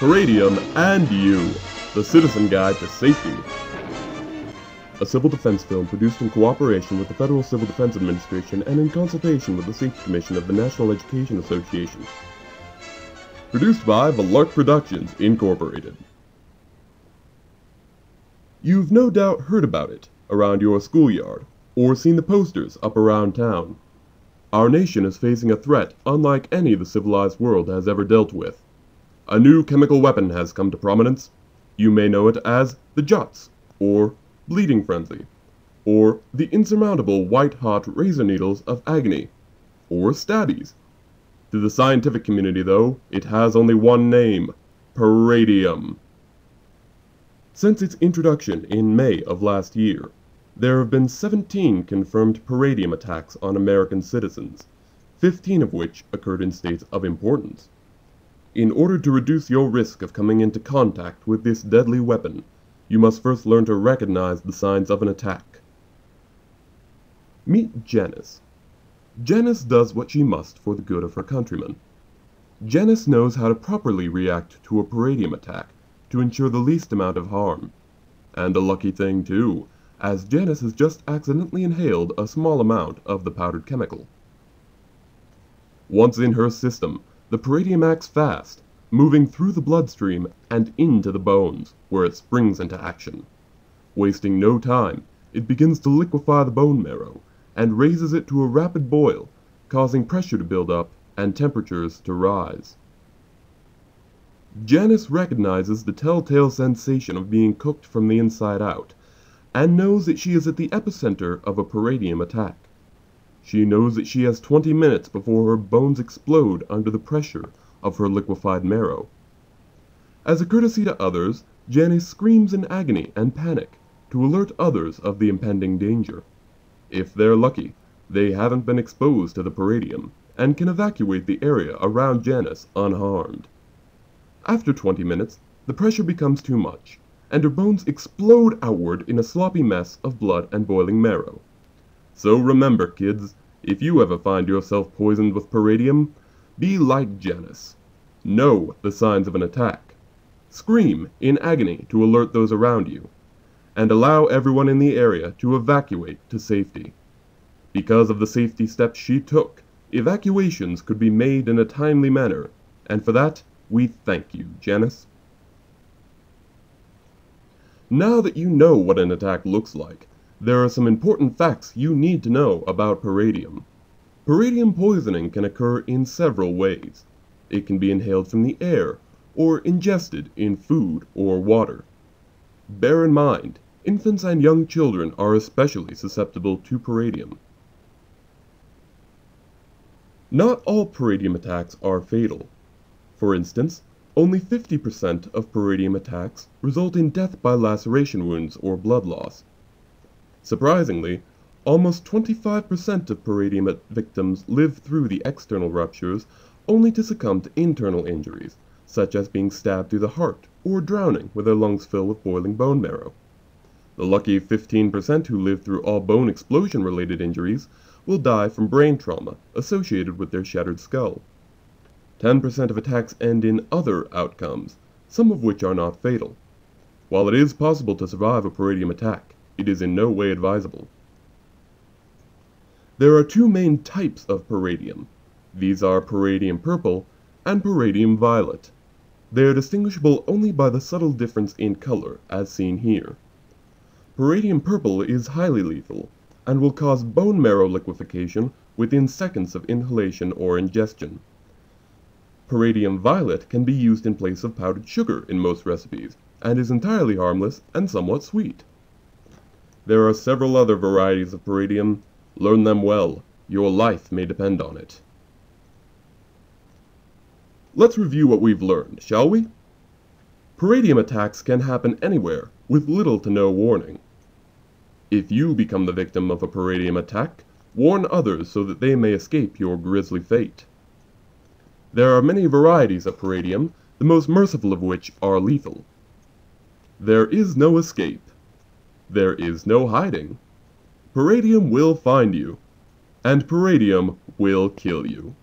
Paradium, and you, the Citizen Guide to Safety. A civil defense film produced in cooperation with the Federal Civil Defense Administration and in consultation with the Safety Commission of the National Education Association. Produced by Valark Productions, Incorporated. You've no doubt heard about it around your schoolyard, or seen the posters up around town. Our nation is facing a threat unlike any the civilized world has ever dealt with. A new chemical weapon has come to prominence. You may know it as the Jots, or bleeding frenzy, or the insurmountable white-hot razor needles of agony, or stabbies. To the scientific community, though, it has only one name, paradium. Since its introduction in May of last year, there have been 17 confirmed paradium attacks on American citizens, 15 of which occurred in states of importance. In order to reduce your risk of coming into contact with this deadly weapon, you must first learn to recognize the signs of an attack. Meet Janice. Janice does what she must for the good of her countrymen. Janice knows how to properly react to a paradium attack to ensure the least amount of harm. And a lucky thing, too, as Janice has just accidentally inhaled a small amount of the powdered chemical. Once in her system, the paradium acts fast, moving through the bloodstream and into the bones, where it springs into action. Wasting no time, it begins to liquefy the bone marrow, and raises it to a rapid boil, causing pressure to build up and temperatures to rise. Janice recognizes the telltale sensation of being cooked from the inside out, and knows that she is at the epicenter of a paradium attack. She knows that she has twenty minutes before her bones explode under the pressure of her liquefied marrow. As a courtesy to others, Janice screams in agony and panic to alert others of the impending danger. If they're lucky, they haven't been exposed to the paradium and can evacuate the area around Janice unharmed. After 20 minutes, the pressure becomes too much, and her bones explode outward in a sloppy mess of blood and boiling marrow. So remember, kids, if you ever find yourself poisoned with paradium, be like Janice. Know the signs of an attack. Scream in agony to alert those around you and allow everyone in the area to evacuate to safety. Because of the safety steps she took, evacuations could be made in a timely manner, and for that we thank you, Janice. Now that you know what an attack looks like, there are some important facts you need to know about paradium. Paradium poisoning can occur in several ways. It can be inhaled from the air, or ingested in food or water. Bear in mind, infants and young children are especially susceptible to paradium. Not all paradium attacks are fatal. For instance, only 50% of paradium attacks result in death by laceration wounds or blood loss. Surprisingly, almost 25% of paradium victims live through the external ruptures only to succumb to internal injuries, such as being stabbed through the heart or drowning with their lungs filled with boiling bone marrow. The lucky 15% who live through all bone explosion related injuries will die from brain trauma associated with their shattered skull. 10% of attacks end in other outcomes, some of which are not fatal. While it is possible to survive a paradium attack, it is in no way advisable. There are two main types of paradium. These are paradium purple and paradium violet. They are distinguishable only by the subtle difference in color, as seen here. Paradium purple is highly lethal, and will cause bone marrow liquefaction within seconds of inhalation or ingestion. Paradium violet can be used in place of powdered sugar in most recipes, and is entirely harmless and somewhat sweet. There are several other varieties of paradium. Learn them well. Your life may depend on it. Let's review what we've learned, shall we? Paradium attacks can happen anywhere, with little to no warning. If you become the victim of a paradium attack, warn others so that they may escape your grisly fate. There are many varieties of paradium, the most merciful of which are lethal. There is no escape. There is no hiding. Paradium will find you, and paradium will kill you.